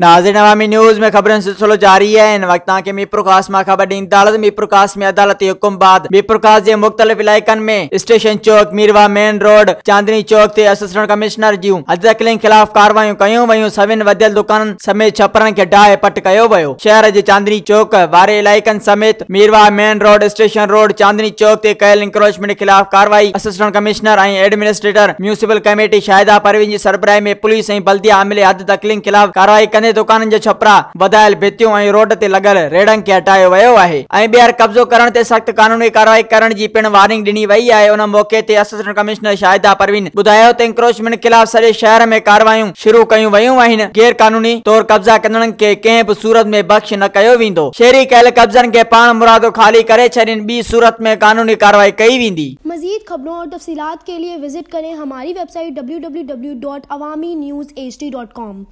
नाज़िन अवामी news में ख़बरनि सिलसिलो जारी है। इन वक़्त के मीरप्रकाश माँ ख़बर ॾींदी अदालत। मीरप्रकाश में अदालती हुकुम बाद मीरप्रकाश जे मुख़्तलिफ़ इलाइक़नि में station Chowk, Mirwah main road, Chandni Chowk ते असिस्टेंट कमिश्नर जूं अदकिलिन ख़िलाफ़ कार्रवाइयूं कयूं वयूं सभिनि वधियल दुकाननि समेत छपरनि खे डाहे पट कयो वियो। शहर जे चांदनी चौक वारे इलाइक़नि समेत Mirwah main road, station road, Chandni Chowk ते कयल इंक्रोचमेंट ख़िलाफ़ कार्रवाई असिस्टेंट कमिश्नर ऐं administrator municipal committee Shahida Parveen ji सरबराही में पुलिस ऐं बल्दिया अमले हद तकलीम ख़िलाफ़ कार्रवाई कंदे दुकान जो छपरा वधायल भितियूं ऐं रोड ते लॻल रेड़नि खे हटायो वियो आहे ऐं कब्ज़ो करण ते सख़्त कानूनी कार्रवाई करण जी पिण वार्निंग ॾिनी वई आहे उन मौक़े ते असिस्टेंट कमिश्नर शाहिदा परवीन ॿुधायो त इंक्रोचमेंट ख़िलाफ़ सॼे शहर में कार्रवायूं शुरू कयूं वयूं गैर कानूनी तौर कब्ज़ा कंदड़नि खे कंहिं बि सूरत में बख़्श न कयो वेंदो शहरी कयल कब्ज़नि खे पाण मुरादो ख़ाली करे छॾीनि ॿी सूरत में कानूनी कार्रवाई कई वेंदी मजीद खबरों और तफसीत के लिए विज़िट करें हमारी website W W W dot Awami news H D dot com